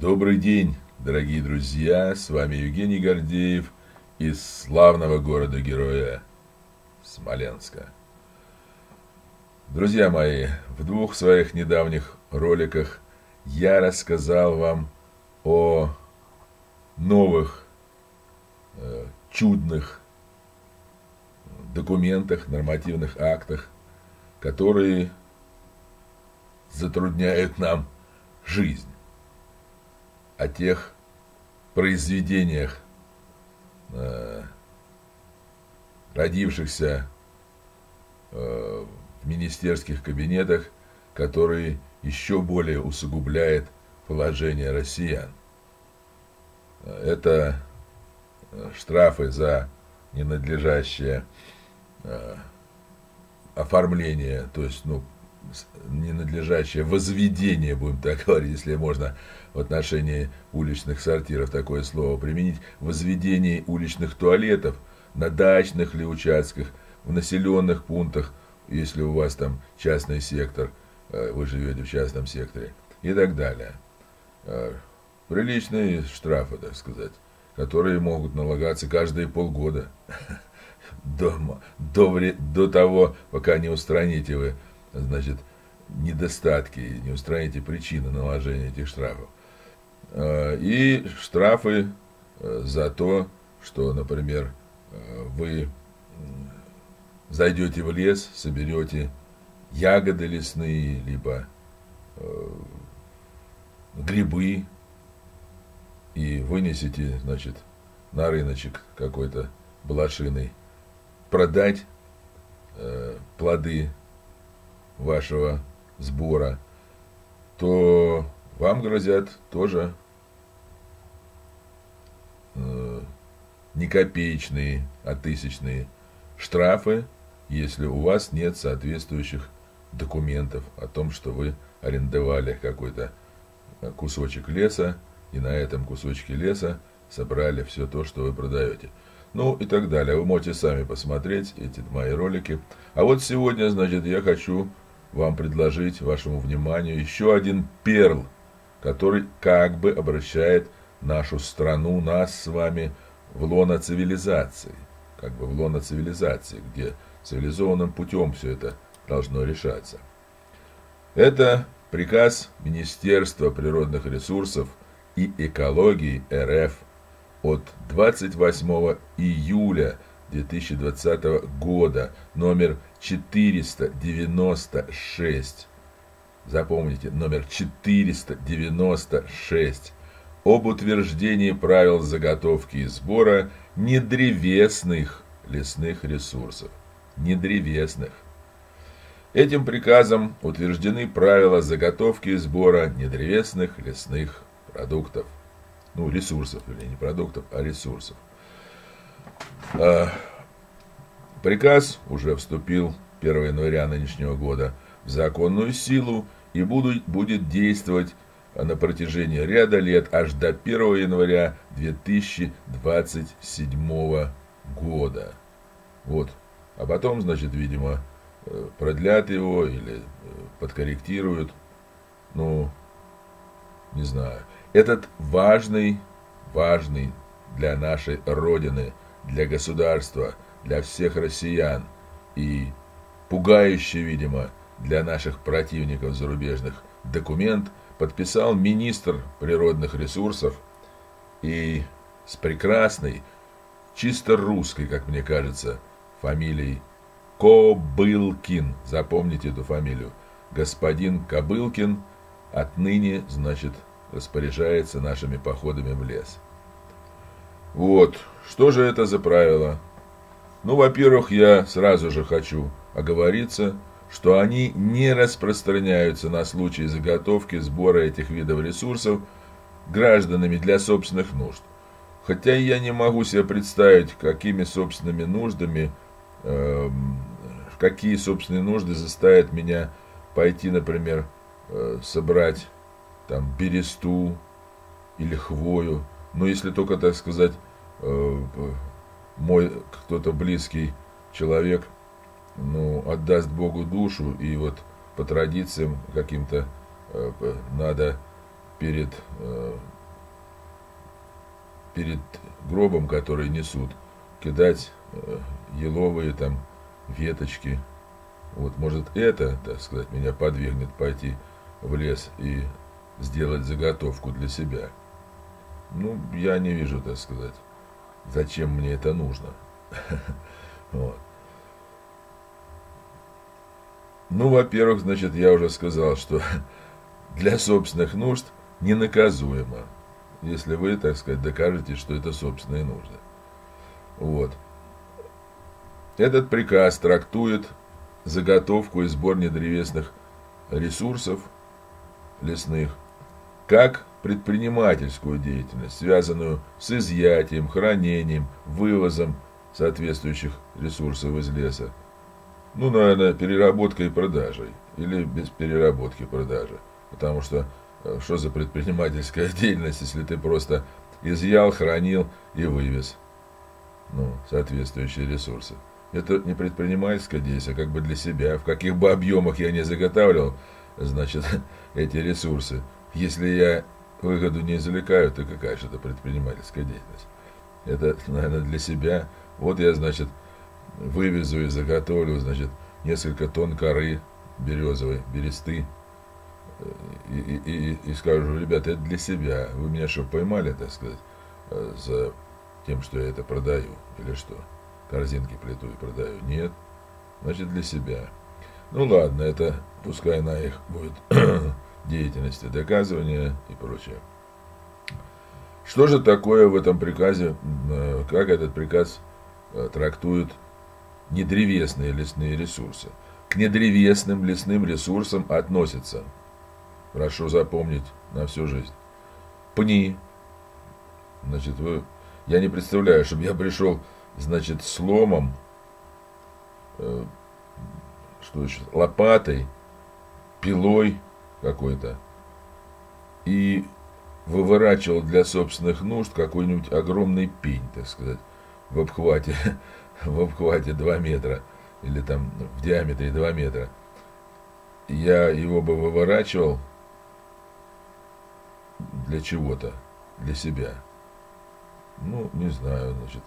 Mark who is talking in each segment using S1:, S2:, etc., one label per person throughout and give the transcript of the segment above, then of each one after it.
S1: Добрый день, дорогие друзья! С вами Евгений Гордеев из славного города-героя Смоленска. Друзья мои, в двух своих недавних роликах я рассказал вам о новых э, чудных документах, нормативных актах, которые затрудняют нам жизнь, о тех произведениях, э, родившихся э, в министерских кабинетах, которые еще более усугубляет положение россиян. Это э, штрафы за ненадлежащее оформление, то есть, ну, ненадлежащее возведение, будем так говорить, если можно в отношении уличных сортиров такое слово применить, возведение уличных туалетов на дачных ли участках, в населенных пунктах, если у вас там частный сектор, э, вы живете в частном секторе и так далее. Э, приличные штрафы, так сказать, которые могут налагаться каждые полгода до, до, до того, пока не устраните вы, значит, недостатки, не устраните причины наложения этих штрафов. Э, и штрафы за то, что, например, вы зайдете в лес, соберете ягоды лесные, либо э, грибы и вынесете, значит, на рыночек какой-то блошиный, продать э, плоды вашего сбора, то вам грозят тоже э, не копеечные, а тысячные штрафы если у вас нет соответствующих документов о том, что вы арендовали какой-то кусочек леса, и на этом кусочке леса собрали все то, что вы продаете. Ну и так далее. Вы можете сами посмотреть эти мои ролики. А вот сегодня, значит, я хочу вам предложить вашему вниманию еще один перл, который как бы обращает нашу страну, нас с вами в лоно цивилизации. Как бы в лоно цивилизации, где цивилизованным путем все это должно решаться. Это приказ Министерства природных ресурсов и экологии РФ от 28 июля 2020 года, номер 496. Запомните, номер 496 об утверждении правил заготовки и сбора недревесных лесных ресурсов недревесных. Этим приказом утверждены правила заготовки и сбора недревесных лесных продуктов. Ну, ресурсов, или не продуктов, а ресурсов. А, приказ уже вступил 1 января нынешнего года в законную силу и будет, будет действовать на протяжении ряда лет аж до 1 января 2027 года. Вот а потом, значит, видимо, э, продлят его или э, подкорректируют. Ну, не знаю. Этот важный, важный для нашей Родины, для государства, для всех россиян и пугающий, видимо, для наших противников зарубежных документ подписал министр природных ресурсов и с прекрасной, чисто русской, как мне кажется, фамилией Кобылкин. Запомните эту фамилию. Господин Кобылкин отныне, значит, распоряжается нашими походами в лес. Вот, что же это за правило? Ну, во-первых, я сразу же хочу оговориться, что они не распространяются на случай заготовки сбора этих видов ресурсов гражданами для собственных нужд. Хотя я не могу себе представить, какими собственными нуждами Эм, какие собственные нужды заставят меня пойти, например, э, собрать там бересту или хвою. Но если только, так сказать, э, мой кто-то близкий человек, ну, отдаст Богу душу, и вот по традициям каким-то э, надо перед, э, перед гробом, который несут, кидать э, еловые там веточки. Вот, может, это, так сказать, меня подвигнет пойти в лес и сделать заготовку для себя. Ну, я не вижу, так сказать, зачем мне это нужно. Вот. Ну, во-первых, значит, я уже сказал, что для собственных нужд ненаказуемо, если вы, так сказать, докажете, что это собственные нужды. Вот. Этот приказ трактует заготовку и сбор недревесных ресурсов лесных как предпринимательскую деятельность, связанную с изъятием, хранением, вывозом соответствующих ресурсов из леса. Ну, наверное, переработкой и продажей. Или без переработки продажи. Потому что э, что за предпринимательская деятельность, если ты просто изъял, хранил и вывез ну, соответствующие ресурсы. Это не предпринимательская деятельность, а как бы для себя. В каких бы объемах я не заготавливал, значит, эти ресурсы. Если я выгоду не извлекаю, то какая же это предпринимательская деятельность? Это, наверное, для себя. Вот я, значит, вывезу и заготовлю, значит, несколько тонн коры березовой, бересты, и, и, и, и скажу, ребята, это для себя. Вы меня что, поймали, так сказать, за тем, что я это продаю, или что? Корзинки плету и продаю. Нет. Значит, для себя. Ну ладно, это пускай на их будет деятельности доказывания и прочее. Что же такое в этом приказе, э, как этот приказ э, трактует недревесные лесные ресурсы? К недревесным лесным ресурсам относятся, прошу запомнить на всю жизнь, пни. Значит, вы, я не представляю, чтобы я пришел, значит, с ломом, э, что еще, лопатой, пилой какой-то, и выворачивал для собственных нужд какой-нибудь огромный пень, так сказать, в обхвате, в обхвате 2 метра, или там в диаметре 2 метра. Я его бы выворачивал для чего-то, для себя. Ну, не знаю, значит,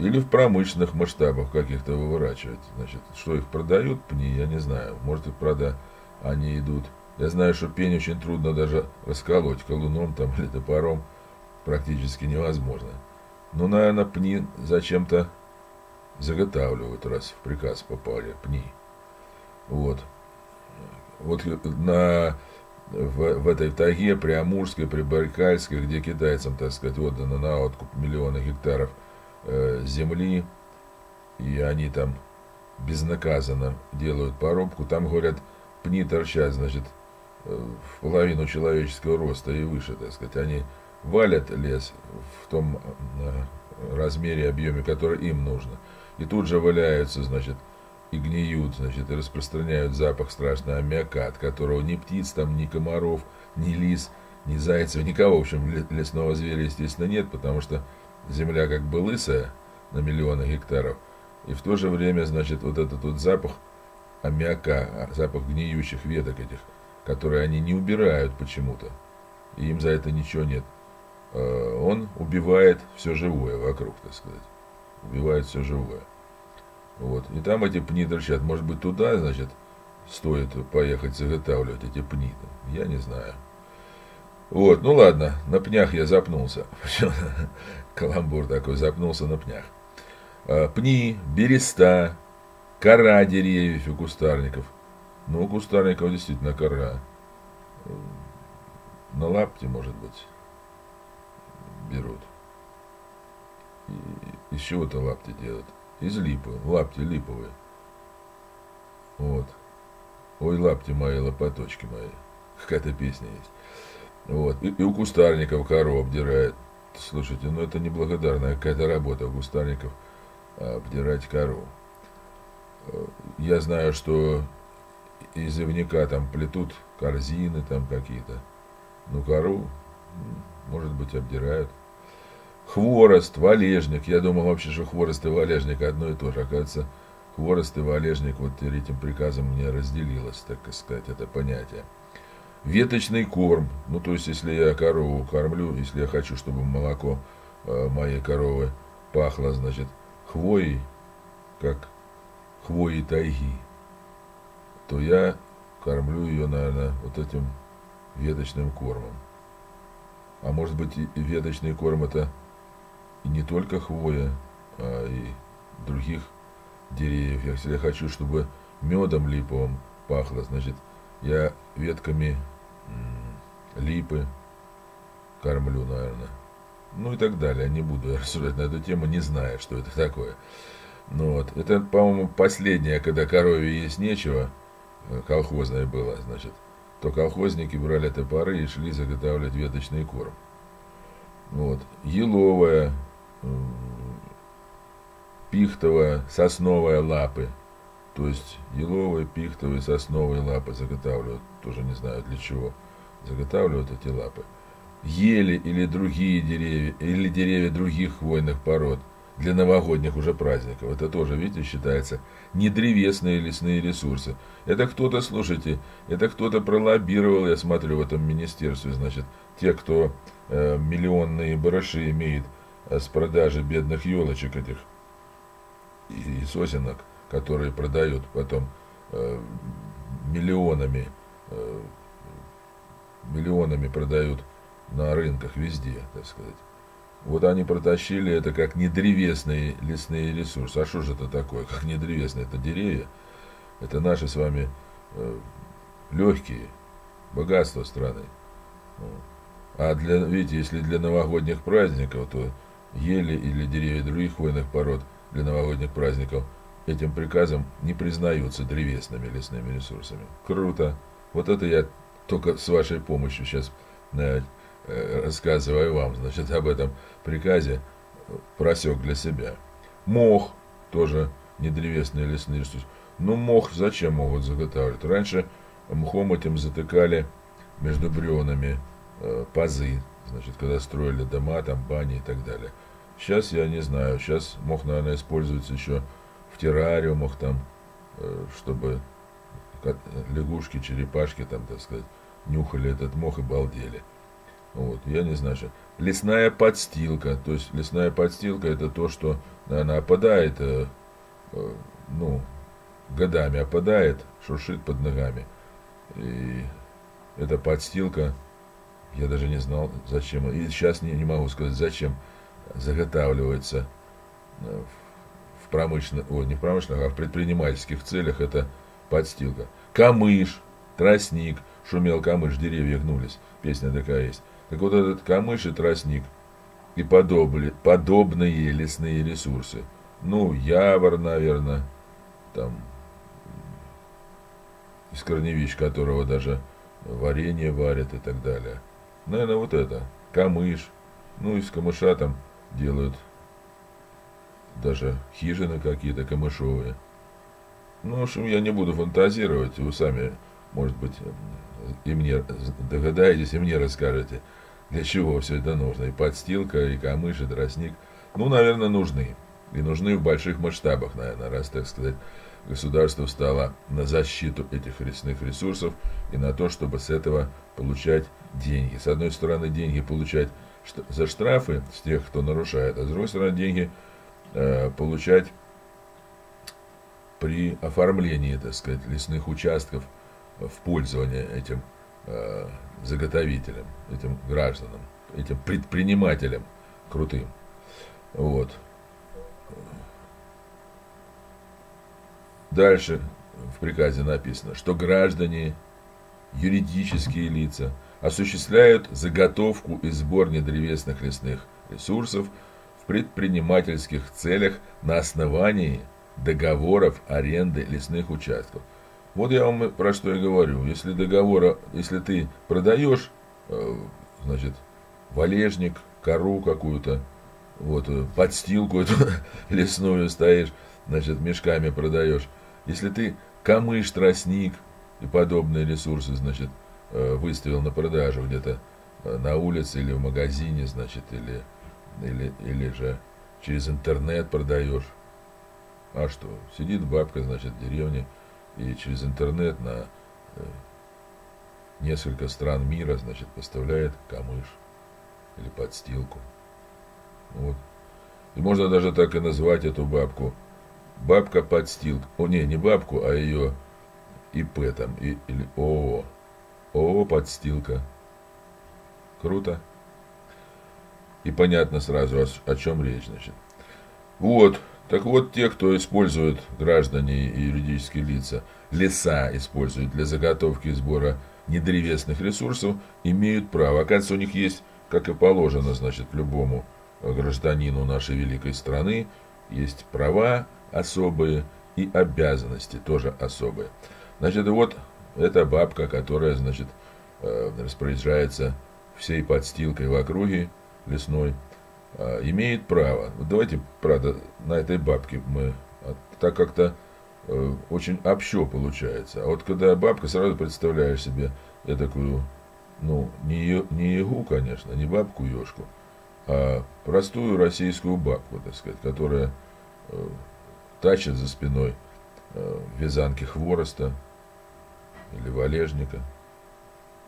S1: или в промышленных масштабах каких-то выворачивать. Значит, что их продают, пни, я не знаю. Может, их, правда, они идут. Я знаю, что пень очень трудно даже расколоть колуном там или топором. Практически невозможно. Но, наверное, пни зачем-то заготавливают, раз в приказ попали, пни. Вот. Вот на, в, в этой тайге, при Амурской, при Барикальской, где китайцам, так сказать, отдано на откуп миллионы гектаров – э, земли, и они там безнаказанно делают порубку, там, говорят, пни торчат, значит, э, в половину человеческого роста и выше, так сказать. Они валят лес в том э, размере, объеме, который им нужно. И тут же валяются, значит, и гниют, значит, и распространяют запах страшного аммиака, от которого ни птиц там, ни комаров, ни лис, ни зайцев, никого, в общем, лесного зверя, естественно, нет, потому что земля как бы лысая на миллионы гектаров, и в то же время, значит, вот этот вот запах аммиака, запах гниющих веток этих, которые они не убирают почему-то, и им за это ничего нет, э, он убивает все живое вокруг, так сказать. Убивает все живое. Вот. И там эти пни торчат. Может быть, туда, значит, стоит поехать заготавливать эти пни. Я не знаю. Вот, ну ладно, на пнях я запнулся. Каламбур такой, запнулся на пнях. А, пни, береста, кора деревьев и кустарников. Ну, у кустарников действительно кора. На лапте, может быть, берут. И из чего-то лапти делают. Из липы. Лапти липовые. Вот. Ой, лапти мои, лопаточки мои. Какая-то песня есть. Вот. И, и у кустарников кору обдирают. Слушайте, ну это неблагодарная какая-то работа у кустарников а, обдирать кору. Я знаю, что из ивника там плетут корзины там какие-то. Ну, кору, может быть, обдирают. Хворост, валежник. Я думал вообще, что хворост и валежник одно и то же. Оказывается, хворост и валежник вот этим приказом мне разделилось, так сказать, это понятие. веточный корм. Ну, то есть, если я корову кормлю, если я хочу, чтобы молоко э, моей коровы пахло, значит, хвоей, как хвоей тайги, то я кормлю ее, наверное, вот этим веточным кормом. А может быть, и веточный корм это не только хвоя, а и других деревьев. Я хочу, чтобы медом липовым пахло, значит, я ветками липы кормлю, наверное. Ну и так далее. Не буду рассуждать на эту тему, не зная, что это такое. Ну вот. Это, по-моему, последнее, когда корове есть нечего, э, колхозное было, значит, то колхозники брали топоры и шли заготавливать веточный корм. Вот. Еловая, пихтовая, сосновая лапы. То есть еловые, пихтовые, сосновые лапы заготавливают. Тоже не знаю для чего заготавливают эти лапы. Ели или другие деревья, или деревья других хвойных пород для новогодних уже праздников. Это тоже, видите, считается не древесные лесные ресурсы. Это кто-то, слушайте, это кто-то пролоббировал, я смотрю, в этом министерстве, значит, те, кто э, миллионные барыши имеет э, с продажи бедных елочек этих и, и сосенок, которые продают потом э, миллионами, э, миллионами продают на рынках везде, так сказать. Вот они протащили это как недревесные лесные ресурсы. А что же это такое? Как недревесные? Это деревья. Это наши с вами э, легкие богатства страны. А для, видите, если для новогодних праздников, то ели или деревья других хвойных пород для новогодних праздников этим приказом не признаются древесными лесными ресурсами. Круто. Вот это я только с вашей помощью сейчас э, рассказываю вам, значит, об этом приказе просек для себя. Мох тоже не древесный лесный ресурс. Ну, мох зачем могут заготавливать? Раньше мхом этим затыкали между бревнами Э, пазы, значит, когда строили дома, там бани и так далее. Сейчас я не знаю, сейчас мох, наверное, используется еще в террариумах там, э, чтобы лягушки, черепашки там, так сказать, нюхали этот мох и балдели. Вот, я не знаю, что. Лесная подстилка, то есть лесная подстилка это то, что, наверное, опадает, э, э, ну, годами опадает, шуршит под ногами. И эта подстилка я даже не знал, зачем. И сейчас не, не могу сказать, зачем заготавливается э, в промышленных, о, не в промышленных, а в предпринимательских целях это подстилка. Камыш, тростник, шумел камыш, деревья гнулись. Песня такая есть. Так вот этот камыш и тростник и подобные, подобные лесные ресурсы. Ну, явор, наверное, там, из корневищ которого даже варенье варят и так далее. Наверное, вот это. Камыш. Ну, из камыша там делают даже хижины какие-то камышовые. Ну, в общем, я не буду фантазировать. Вы сами, может быть, и мне догадаетесь, и мне расскажете, для чего все это нужно. И подстилка, и камыш, и тростник. Ну, наверное, нужны. И нужны в больших масштабах, наверное, раз, так сказать, государство встало на защиту этих лесных ресурсов и на то, чтобы с этого получать деньги. С одной стороны, деньги получать за штрафы с тех, кто нарушает, а с другой стороны, деньги э, получать при оформлении, так сказать, лесных участков в пользование этим э, заготовителям, этим гражданам, этим предпринимателям крутым. Вот. Дальше в приказе написано, что граждане, юридические лица осуществляют заготовку и сбор недревесных лесных ресурсов в предпринимательских целях на основании договоров аренды лесных участков. Вот я вам про что и говорю. Если договора, если ты продаешь, э, значит, валежник, кору какую-то, вот, э, подстилку эту лесную стоишь, значит, мешками продаешь, если ты камыш, тростник и подобные ресурсы, значит, э, выставил на продажу где-то на улице или в магазине, значит, или, или, или же через интернет продаешь. А что? Сидит бабка, значит, в деревне и через интернет на э, несколько стран мира, значит, поставляет камыш или подстилку. Вот. И можно даже так и назвать эту бабку. Бабка подстилка. О, не, не бабку, а ее ИП там, и, или ООО. ООО подстилка. Круто. И понятно сразу, о, о чем речь, значит. Вот. Так вот, те, кто используют, граждане и юридические лица, леса используют для заготовки и сбора недревесных ресурсов, имеют право. Оказывается, у них есть, как и положено, значит, любому гражданину нашей великой страны, есть права особые и обязанности тоже особые. Значит, вот эта бабка, которая, значит, э, распоряжается всей подстилкой в округе лесной, э, имеет право. Давайте, правда, на этой бабке мы, а, так как-то э, очень общо получается. А вот когда бабка, сразу представляешь себе такую, ну, не, не ягу, конечно, не бабку-ешку, а простую российскую бабку, так сказать, которая э, тащит за спиной э, вязанки хвороста или валежника,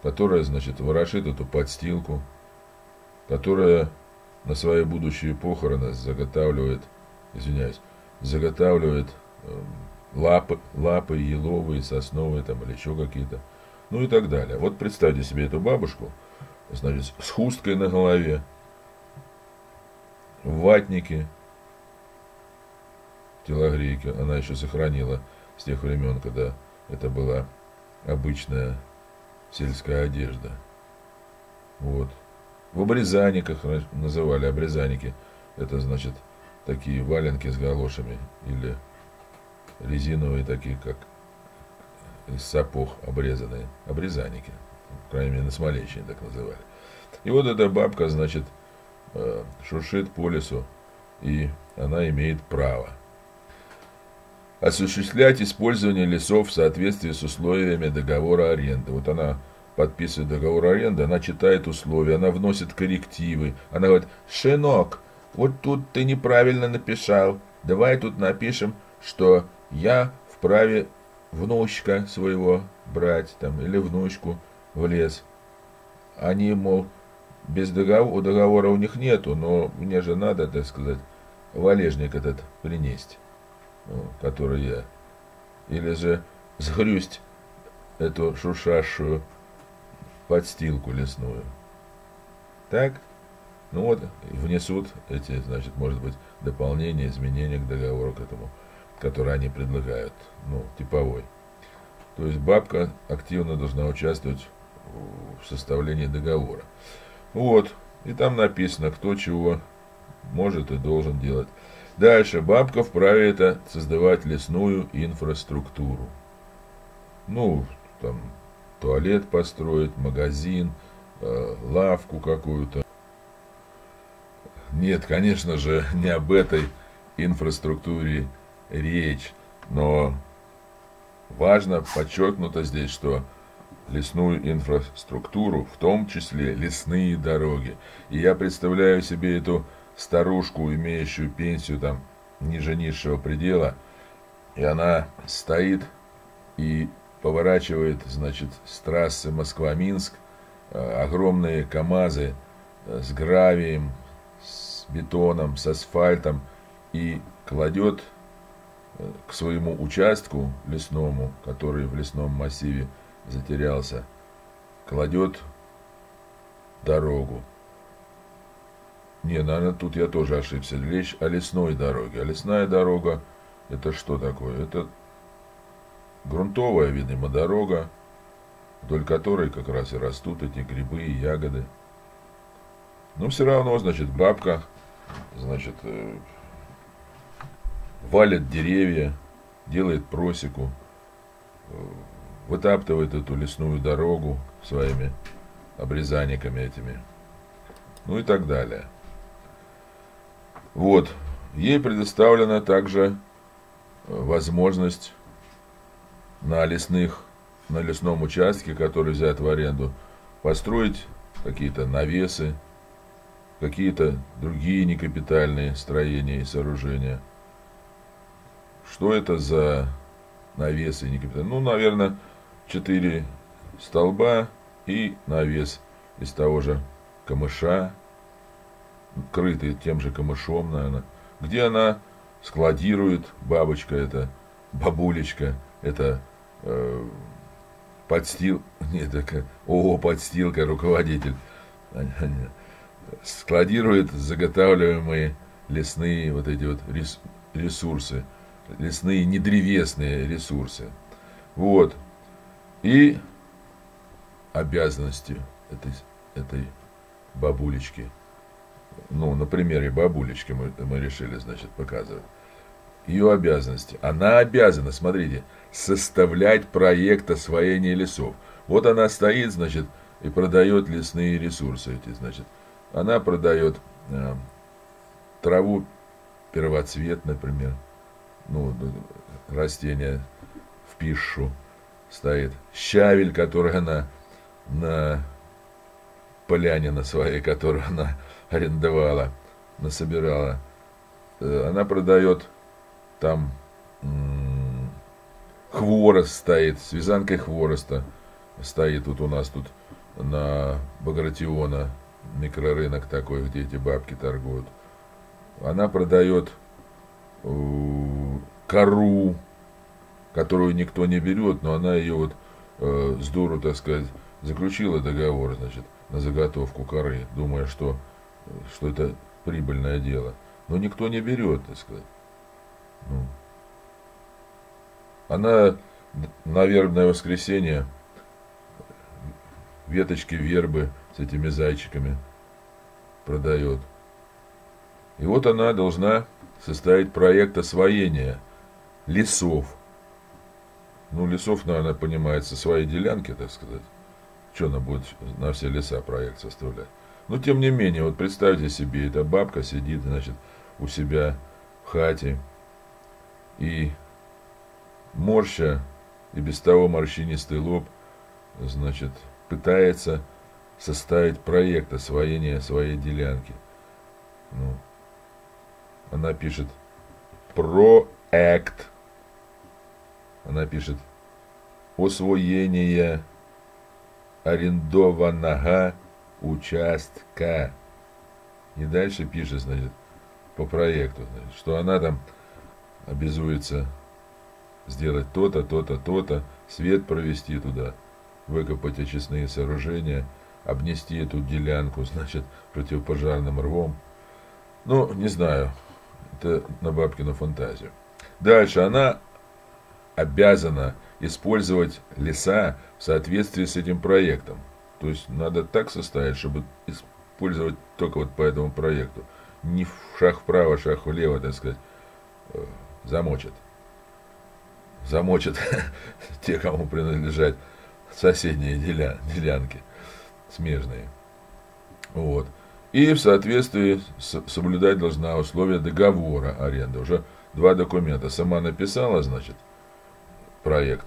S1: которая, значит, ворошит эту подстилку, которая на свои будущие похороны заготавливает, извиняюсь, заготавливает э, лапы, лапы еловые, сосновые там или еще какие-то, ну и так далее. Вот представьте себе эту бабушку, значит, с хусткой на голове, в ватнике, телогрейки, она еще сохранила с тех времен, когда это была обычная сельская одежда. Вот. В обрезаниках называли обрезаники. Это значит такие валенки с галошами или резиновые такие, как из сапог обрезанные. Обрезаники. По крайней мере, на Смолечине так называли. И вот эта бабка, значит, э, шуршит по лесу, и она имеет право осуществлять использование лесов в соответствии с условиями договора аренды. Вот она подписывает договор аренды, она читает условия, она вносит коррективы. Она говорит, «Шинок, вот тут ты неправильно написал. Давай тут напишем, что я вправе внучка своего брать там или внучку в лес. Они, мол, без договора, договора у них нету, но мне же надо, так сказать, валежник этот принести, ну, который я. Или же сгрюсть эту шушавшую подстилку лесную. Так? Ну вот, внесут эти, значит, может быть, дополнения, изменения к договору к этому который они предлагают, ну, типовой. То есть бабка активно должна участвовать в составлении договора. Вот, и там написано, кто чего может и должен делать. Дальше, бабка вправе это создавать лесную инфраструктуру. Ну, там, туалет построить, магазин, э, лавку какую-то. Нет, конечно же, не об этой инфраструктуре речь, но важно подчеркнуто здесь, что лесную инфраструктуру, в том числе лесные дороги. И я представляю себе эту старушку, имеющую пенсию там ниже низшего предела, и она стоит и поворачивает, значит, с трассы Москва-Минск э, огромные КАМАЗы э, с гравием, с бетоном, с асфальтом и кладет к своему участку лесному, который в лесном массиве затерялся, кладет дорогу. Не, наверное, тут я тоже ошибся. Речь о лесной дороге. А лесная дорога это что такое? Это грунтовая, видимо, дорога, вдоль которой как раз и растут эти грибы и ягоды. Но все равно, значит, бабка, значит, э, валит деревья, делает просеку, э, вытаптывает эту лесную дорогу своими обрезанниками этими, ну и так далее. Вот, ей предоставлена также э, возможность на лесных, на лесном участке, который взят в аренду, построить какие-то навесы, какие-то другие некапитальные строения и сооружения – что это за навесы? Ну, наверное, четыре столба и навес из того же камыша, крытый тем же камышом, наверное, где она складирует, бабочка это, бабулечка, это э, подстил, нет, так, ООО подстилка, руководитель, складирует заготавливаемые лесные вот эти вот ресурсы, лесные недревесные ресурсы. Вот. И обязанности этой, этой бабулечки. Ну, на примере бабулечки мы, мы решили, значит, показывать. Ее обязанности. Она обязана, смотрите, составлять проект освоения лесов. Вот она стоит, значит, и продает лесные ресурсы эти, значит. Она продает э, траву первоцвет, например, ну, растение в пищу стоит. Щавель, который она на поляне на своей, которую она арендовала, насобирала. Э, она продает там хворост стоит, с вязанкой хвороста стоит тут у нас тут на Багратиона микрорынок такой, где эти бабки торгуют. Она продает э, кору, которую никто не берет, но она ее вот э, с дуру, так сказать, заключила договор, значит, на заготовку коры, думая, что, что это прибыльное дело. Но никто не берет, так сказать. Ну. Она на вербное воскресенье веточки вербы с этими зайчиками продает. И вот она должна составить проект освоения лесов. Ну, лесов, наверное, понимается, свои делянки, так сказать. Что она будет на все леса проект составлять? Но, тем не менее, вот представьте себе, эта бабка сидит, значит, у себя в хате и морща и без того морщинистый лоб, значит, пытается составить проект освоения своей делянки. Ну, она пишет проект. Она пишет освоение арендованного участка. И дальше пишет, значит, по проекту, значит, что она там обязуется сделать то-то, то-то, то-то, свет провести туда, выкопать очистные сооружения, обнести эту делянку, значит, противопожарным рвом. Ну, не знаю, это на бабкину фантазию. Дальше она обязана использовать леса в соответствии с этим проектом. То есть надо так составить, чтобы использовать только вот по этому проекту. Не шаг вправо, шаг влево, так сказать, э, замочат. Замочат те, кому принадлежат соседние деля, делянки смежные. Вот. И в соответствии соблюдать должна условия договора аренды. Уже два документа. Сама написала, значит, проект.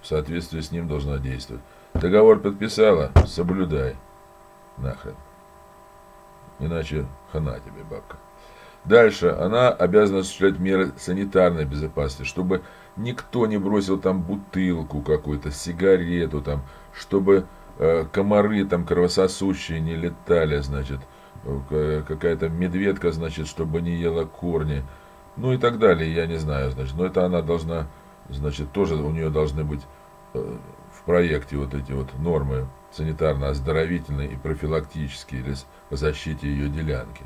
S1: В соответствии с ним должна действовать. Договор подписала, соблюдай. Нахрен. Иначе хана тебе, бабка. Дальше. Она обязана осуществлять меры санитарной безопасности, чтобы никто не бросил там бутылку какую-то, сигарету там, чтобы э, комары там кровососущие не летали, значит, э, какая-то медведка, значит, чтобы не ела корни, ну и так далее, я не знаю, значит, но это она должна, значит, тоже у нее должны быть э, в проекте вот эти вот нормы санитарно-оздоровительные и профилактические или по защите ее делянки.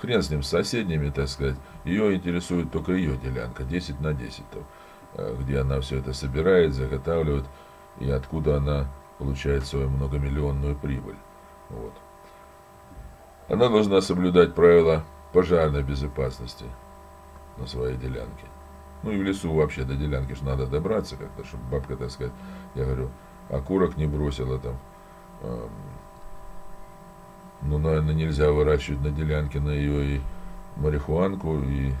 S1: Хрен с ним, с соседними, так сказать. Ее интересует только ее делянка, 10 на 10, то, э, где она все это собирает, заготавливает, и откуда она получает свою многомиллионную прибыль. Вот. Она должна соблюдать правила пожарной безопасности на своей делянке. Ну и в лесу вообще до делянки же надо добраться как-то, чтобы бабка, так сказать, я говорю, окурок не бросила там. Ну, наверное, нельзя выращивать на делянке на ее и марихуанку, и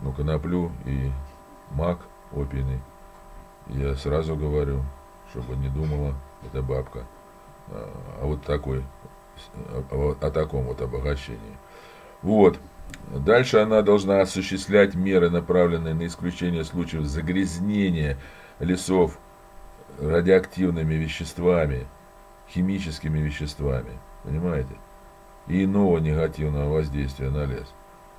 S1: ну, коноплю, и мак опийный. Я сразу говорю, чтобы не думала эта бабка а, а вот такой, о, о таком вот обогащении. Вот. Дальше она должна осуществлять меры, направленные на исключение случаев загрязнения лесов радиоактивными веществами, химическими веществами, понимаете? И иного негативного воздействия на лес.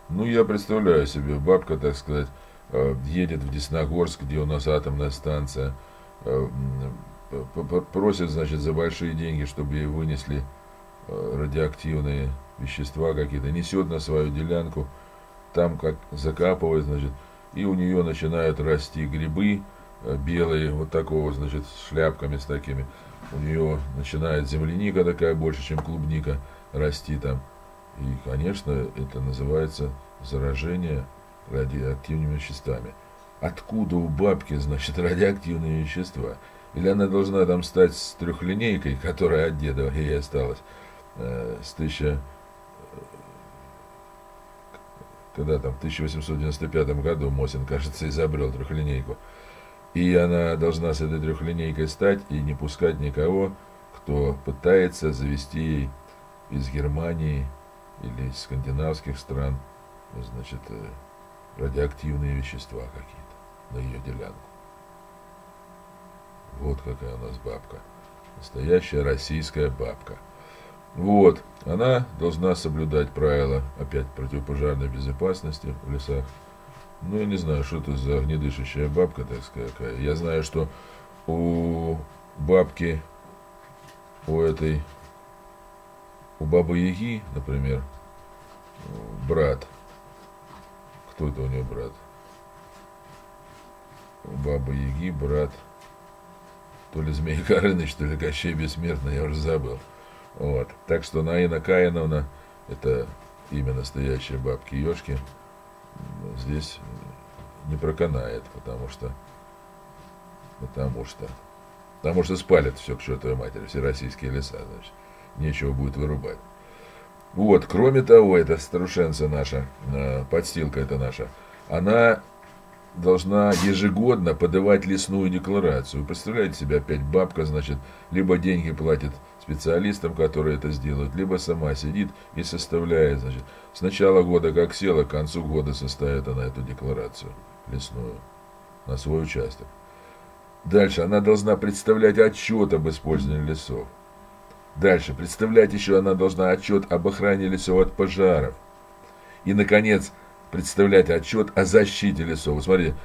S1: Ну, я представляю себе, бабка, так сказать, э, едет в Десногорск, где у нас атомная станция, э, просит, значит, за большие деньги, чтобы ей вынесли э, радиоактивные вещества какие-то, несет на свою делянку, там как закапывает, значит, и у нее начинают расти грибы белые, вот такого, значит, с шляпками с такими. У нее начинает земляника такая больше, чем клубника расти там. И, конечно, это называется заражение радиоактивными веществами. Откуда у бабки, значит, радиоактивные вещества? Или она должна там стать с трехлинейкой, которая от деда ей осталась, э, с тысяча... Когда там, в 1895 году Мосин, кажется, изобрел трехлинейку. И она должна с этой трехлинейкой стать и не пускать никого, кто пытается завести из Германии или из скандинавских стран, значит, э, радиоактивные вещества какие-то на ее делянку. Вот какая у нас бабка. Настоящая российская бабка. Вот, она должна соблюдать правила, опять, противопожарной безопасности в лесах. Ну, я не знаю, что это за огнедышащая бабка, так сказать. Я знаю, что у бабки, у этой у Бабы Яги, например, брат. Кто это у нее брат? У Бабы Яги брат. То ли Змей Горыныч, то ли Кощей Бессмертный, я уже забыл. Вот. Так что Наина Каиновна, это имя настоящей бабки Ёшки, здесь не проканает, потому что потому что потому что спалят все к чертовой матери, все российские леса, значит нечего будет вырубать. Вот, кроме того, эта старушенца наша, э, подстилка эта наша, она должна ежегодно подавать лесную декларацию. Представляете себе, опять бабка, значит, либо деньги платит специалистам, которые это сделают, либо сама сидит и составляет, значит, с начала года как села, к концу года составит она эту декларацию лесную на свой участок. Дальше она должна представлять отчет об использовании лесов. Дальше, представлять еще она должна отчет об охране лесов от пожаров. И, наконец, представлять отчет о защите лесов. Смотрите,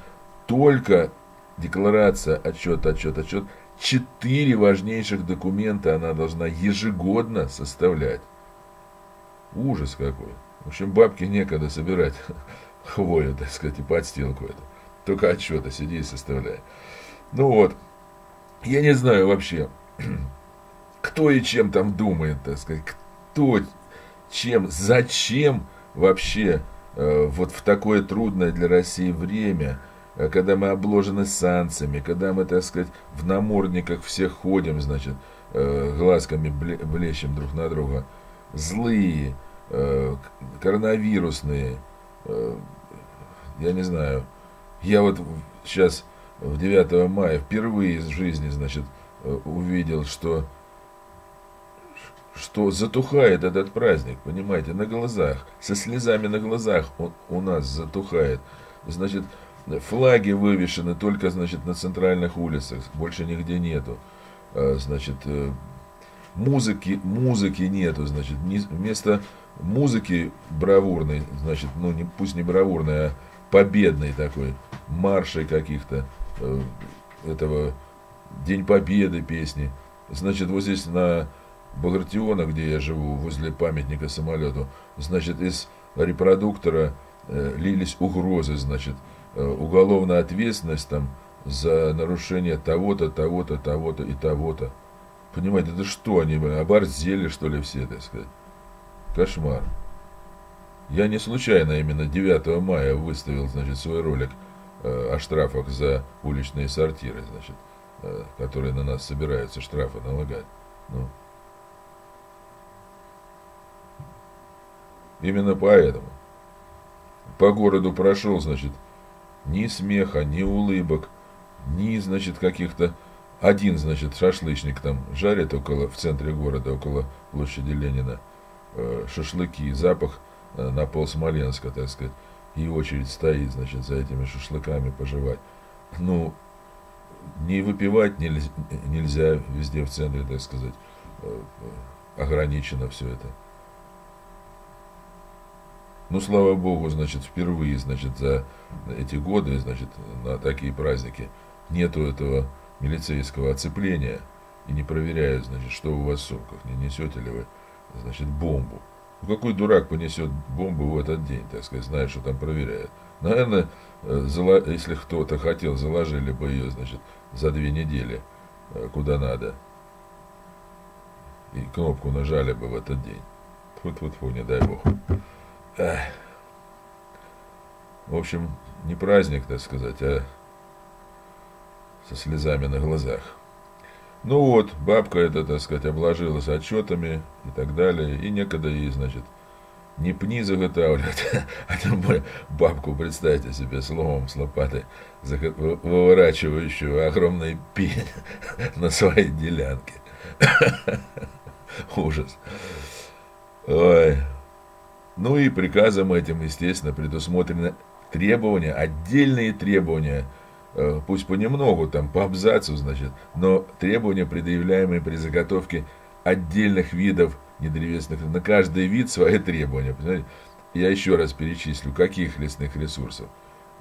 S1: только декларация, отчет, отчет, отчет, четыре важнейших документа она должна ежегодно составлять. Ужас какой. В общем, бабке некогда собирать хвою, так сказать, и подстилку эту. Только отчеты сиди и составляй. Ну вот, я не знаю вообще, кто и чем там думает, так сказать, кто, чем, зачем вообще э, вот в такое трудное для России время, когда мы обложены санкциями, когда мы, так сказать, в намордниках все ходим, значит, э, глазками бле, блещем друг на друга, злые, э, коронавирусные, э, я не знаю, я вот сейчас в 9 мая впервые из жизни, значит, э, увидел, что что затухает этот праздник, понимаете, на глазах, со слезами на глазах он у нас затухает. Значит, флаги вывешены только, значит, на центральных улицах, больше нигде нету. А, значит, э, музыки, музыки нету, значит, вместо музыки бравурной, значит, ну, не, пусть не бравурной, а победной такой, маршей каких-то, э, этого День Победы песни. Значит, вот здесь на Багратиона, где я живу, возле памятника самолету, значит, из репродуктора э, лились угрозы, значит, уголовная ответственность там за нарушение того-то, того-то, того-то и того-то. Понимаете, это что они, оборзели, что ли, все, так сказать? Кошмар. Я не случайно именно 9 мая выставил, значит, свой ролик э, о штрафах за уличные сортиры, значит, э, которые на нас собираются штрафы налагать. Ну, Именно поэтому. По городу прошел, значит, ни смеха, ни улыбок, ни, значит, каких-то... Один, значит, шашлычник там жарит около, в центре города, около площади Ленина, э, шашлыки, запах э, на пол Смоленска, так сказать, и очередь стоит, значит, за этими шашлыками пожевать. Ну, не выпивать нельзя, нельзя везде в центре, так сказать, э, ограничено все это. Ну, слава богу, значит, впервые, значит, за эти годы, значит, на такие праздники нету этого милицейского оцепления и не проверяют, значит, что у вас в сумках, не несете ли вы, значит, бомбу. Ну, какой дурак понесет бомбу в этот день, так сказать, зная, что там проверяют. Наверное, э, если кто-то хотел, заложили бы ее, значит, за две недели, э, куда надо. И кнопку нажали бы в этот день. Тьфу-тьфу-тьфу, не дай бог. Эх. В общем, не праздник, так сказать, а со слезами на глазах. Ну вот, бабка эта, так сказать, обложилась отчетами и так далее, и некогда ей, значит, не пни заготавливать, а тем более бабку, представьте себе, словом с лопатой, выворачивающую огромный пень на своей делянке. Ужас. Ой. Ну и приказом этим, естественно, предусмотрены требования, отдельные требования, э, пусть понемногу, там, по абзацу, значит, но требования, предъявляемые при заготовке отдельных видов недревесных, на каждый вид свои требования. Понимаете? Я еще раз перечислю, каких лесных ресурсов.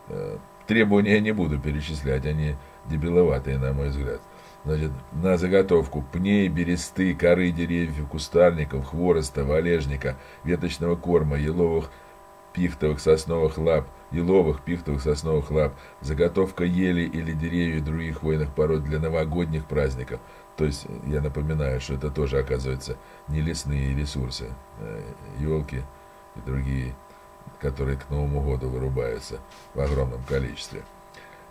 S1: Э, требования я не буду перечислять, они дебиловатые, на мой взгляд. Значит, на заготовку пней, бересты, коры деревьев, кустарников, хвороста, валежника, веточного корма, еловых, пихтовых, сосновых лап, еловых, пихтовых, сосновых лап, заготовка ели или деревьев других хвойных пород для новогодних праздников – то есть я напоминаю, что это тоже оказывается не лесные ресурсы, елки а и другие, которые к Новому году вырубаются в огромном количестве.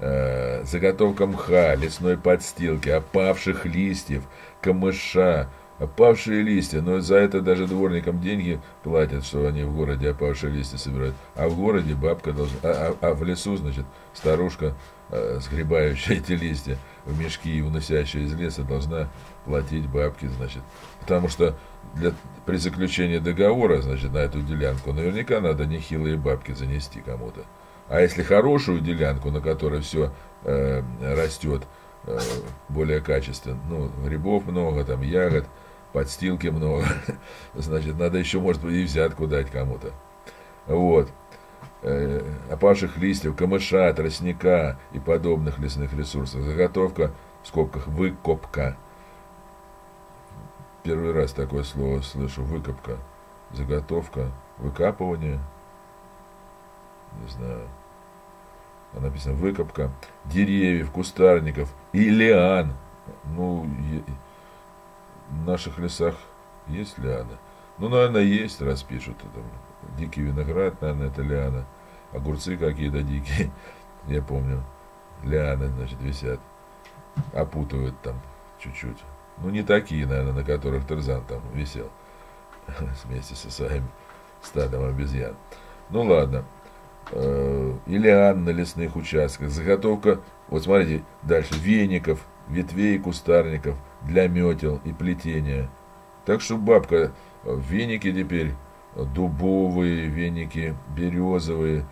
S1: А, заготовка мха, лесной подстилки, опавших листьев, камыша, опавшие листья, но за это даже дворникам деньги платят, что они в городе опавшие листья собирают. А в городе бабка должна, а, а, а в лесу, значит, старушка, э, сгребающая эти листья в мешки и уносящая из леса, должна платить бабки, значит. Потому что для, при заключении договора, значит, на эту делянку наверняка надо нехилые бабки занести кому-то. А если хорошую делянку, на которой все э, растет э, более качественно, ну, грибов много, там, ягод, подстилки много. Значит, надо еще, может быть, и взятку дать кому-то. Вот. Э, опавших листьев, камыша, тростника и подобных лесных ресурсов. Заготовка, в скобках, выкопка. Первый раз такое слово слышу. Выкопка. Заготовка, выкапывание. Не знаю. Написано выкопка деревьев, кустарников и лиан. Ну, в наших лесах есть лиана? Ну, наверное, есть, раз пишут. Там, дикий виноград, наверное, это лиана. Огурцы какие-то дикие, я помню. Лианы, значит, висят. Опутывают там чуть-чуть. Ну, не такие, наверное, на которых Тарзан там висел. Вместе со своим стадом обезьян. Ну, ладно. Э, Илиан на лесных участках. Заготовка, вот смотрите, дальше, веников, ветвей кустарников – для метел и плетения. Так что бабка, веники теперь дубовые, веники березовые,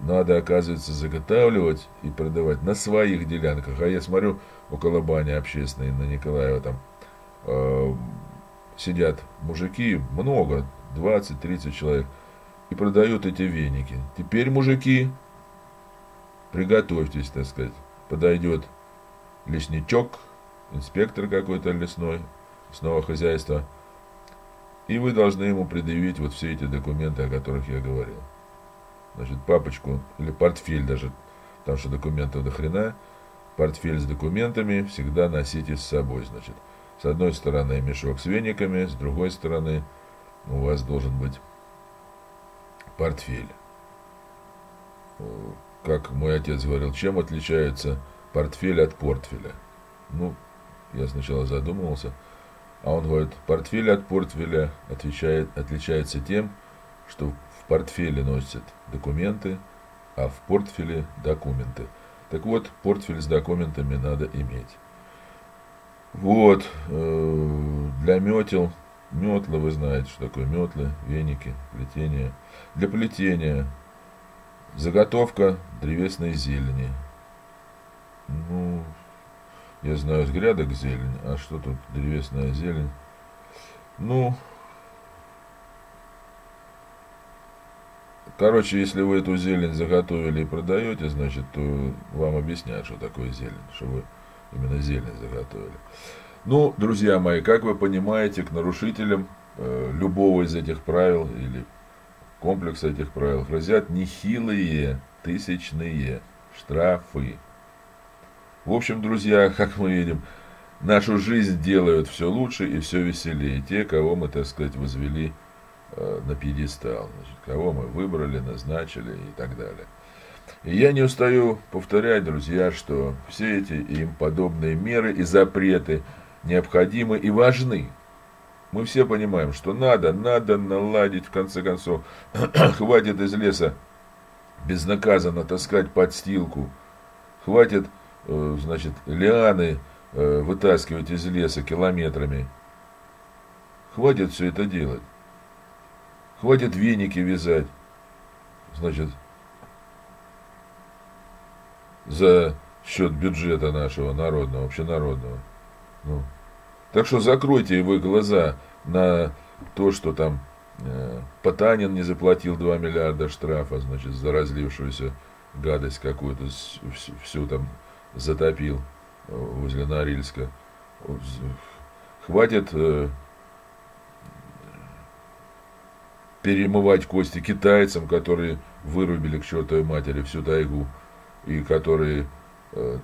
S1: надо, оказывается, заготавливать и продавать на своих делянках. А я смотрю, около бани общественной на Николаева там э, сидят мужики, много, 20-30 человек, и продают эти веники. Теперь, мужики, приготовьтесь, так сказать, подойдет лесничок, инспектор какой-то лесной, снова хозяйства, и вы должны ему предъявить вот все эти документы, о которых я говорил. Значит, папочку или портфель даже, потому что документов до хрена, портфель с документами всегда носите с собой, значит. С одной стороны мешок с вениками, с другой стороны у вас должен быть портфель. Как мой отец говорил, чем отличается портфель от портфеля? Ну, я сначала задумывался. А он говорит, портфель от портфеля отвечает, отличается тем, что в портфеле носят документы, а в портфеле документы. Так вот, портфель с документами надо иметь. Вот, э, для метел, метла, вы знаете, что такое метлы, веники, плетение. Для плетения заготовка древесной зелени. Ну, я знаю, с грядок зелень, а что тут древесная зелень? Ну, короче, если вы эту зелень заготовили и продаете, значит, то вам объяснят, что такое зелень, что вы именно зелень заготовили. Ну, друзья мои, как вы понимаете, к нарушителям э, любого из этих правил или комплекса этих правил грозят нехилые тысячные штрафы. В общем, друзья, как мы видим, нашу жизнь делают все лучше и все веселее. Те, кого мы, так сказать, возвели э, на пьедестал, значит, кого мы выбрали, назначили и так далее. И я не устаю повторять, друзья, что все эти им подобные меры и запреты необходимы и важны. Мы все понимаем, что надо, надо наладить, в конце концов, хватит из леса безнаказанно таскать подстилку, хватит Э, значит, лианы э, вытаскивать из леса километрами. Хватит все это делать. Хватит веники вязать. Значит, за счет бюджета нашего народного, общенародного. Ну. Так что закройте вы глаза на то, что там э, Потанин не заплатил 2 миллиарда штрафа, значит, за разлившуюся гадость какую-то, всю, всю там затопил э, возле Норильска. Хватит э, перемывать кости китайцам, которые вырубили к чертовой матери всю тайгу и которые э,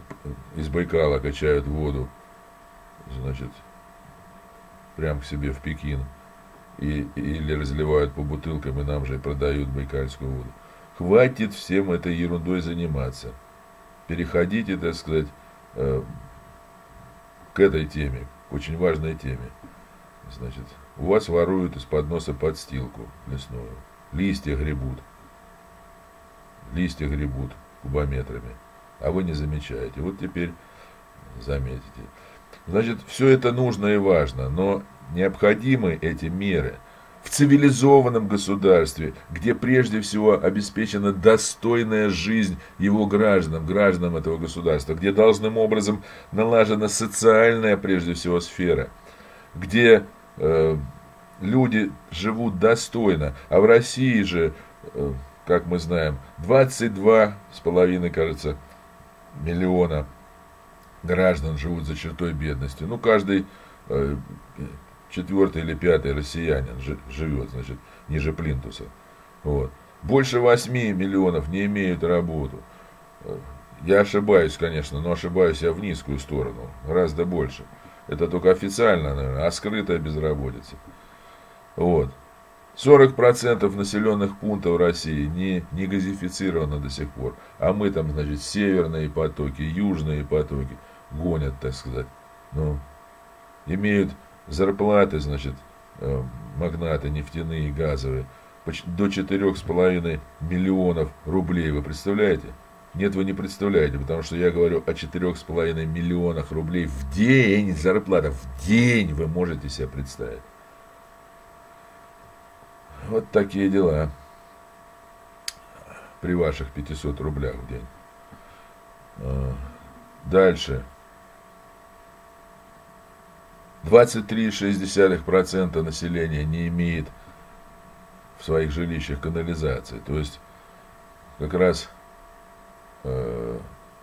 S1: из Байкала качают воду, значит, прям к себе в Пекин. И, или разливают по бутылкам и нам же продают байкальскую воду. Хватит всем этой ерундой заниматься переходите, так сказать, э, к этой теме, к очень важной теме. Значит, у вас воруют из-под носа подстилку лесную. Листья гребут. Листья гребут кубометрами. А вы не замечаете. Вот теперь заметите. Значит, все это нужно и важно, но необходимы эти меры – в цивилизованном государстве, где прежде всего обеспечена достойная жизнь его гражданам, гражданам этого государства, где должным образом налажена социальная прежде всего сфера, где э, люди живут достойно, а в России же, э, как мы знаем, 22 с половиной, кажется, миллиона граждан живут за чертой бедности. Ну, каждый э, четвертый или пятый россиянин живет, значит, ниже плинтуса. Вот. Больше 8 миллионов не имеют работу. Я ошибаюсь, конечно, но ошибаюсь я в низкую сторону, гораздо больше. Это только официально, наверное, а скрытая безработица. Вот. 40% населенных пунктов России не, не газифицировано до сих пор. А мы там, значит, северные потоки, южные потоки гонят, так сказать. Ну, имеют зарплаты, значит, э, магнаты нефтяные и газовые, до 4,5 миллионов рублей, вы представляете? Нет, вы не представляете, потому что я говорю о 4,5 миллионах рублей в день, зарплата в день вы можете себе представить. Вот такие дела при ваших 500 рублях в день. Э, дальше. 23,6% населения не имеет в своих жилищах канализации. То есть как раз э,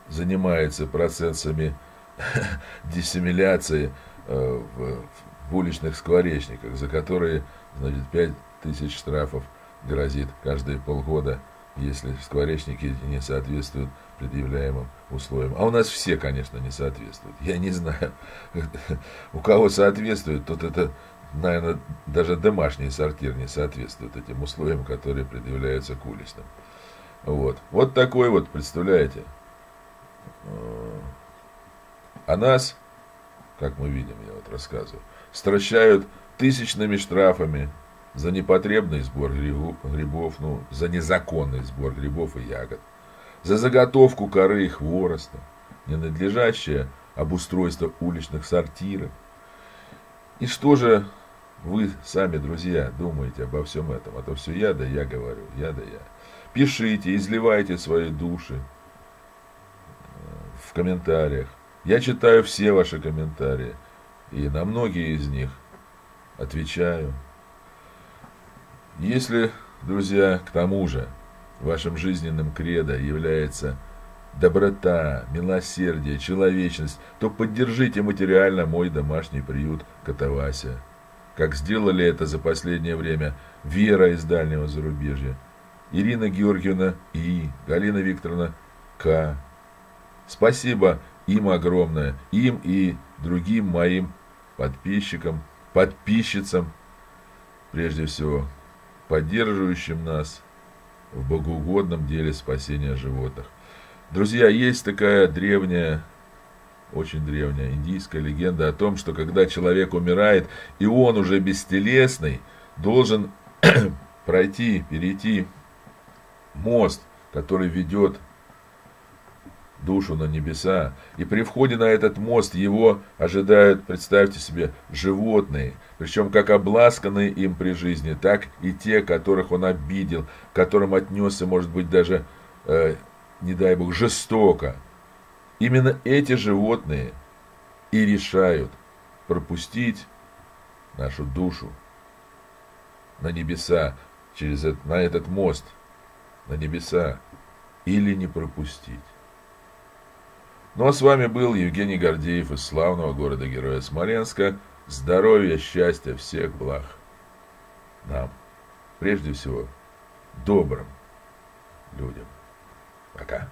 S1: занимается процессами диссимиляции э, в, в уличных скворечниках, за которые значит, 5 тысяч штрафов грозит каждые полгода, если скворечники не соответствуют предъявляемым условиям. А у нас все, конечно, не соответствуют. Я не знаю, у кого соответствует, тот это, наверное, даже домашний сортир не соответствует этим условиям, которые предъявляются к уличным. Вот. Вот такой вот, представляете. А нас, как мы видим, я вот рассказываю, стращают тысячными штрафами за непотребный сбор грибов, ну, за незаконный сбор грибов и ягод за заготовку коры и хвороста, ненадлежащее обустройство уличных сортиров. И что же вы сами, друзья, думаете обо всем этом? А то все я да я говорю, я да я. Пишите, изливайте свои души э, в комментариях. Я читаю все ваши комментарии. И на многие из них отвечаю. Если, друзья, к тому же вашим жизненным кредо является доброта, милосердие, человечность, то поддержите материально мой домашний приют Катавася, как сделали это за последнее время Вера из дальнего зарубежья, Ирина Георгиевна И, Галина Викторовна К. Спасибо им огромное, им и другим моим подписчикам, подписчицам, прежде всего, поддерживающим нас в богоугодном деле спасения животных. Друзья, есть такая древняя, очень древняя индийская легенда о том, что когда человек умирает, и он уже бестелесный, должен пройти, перейти мост, который ведет душу на небеса. И при входе на этот мост его ожидают, представьте себе, животные, причем как обласканные им при жизни, так и те, которых он обидел, которым отнесся, может быть, даже э, не дай бог, жестоко. Именно эти животные и решают пропустить нашу душу на небеса, через этот, на этот мост, на небеса, или не пропустить. Ну а с вами был Евгений Гордеев из славного города-героя Смоленска. Здоровья, счастья, всех благ нам. Прежде всего, добрым людям. Пока.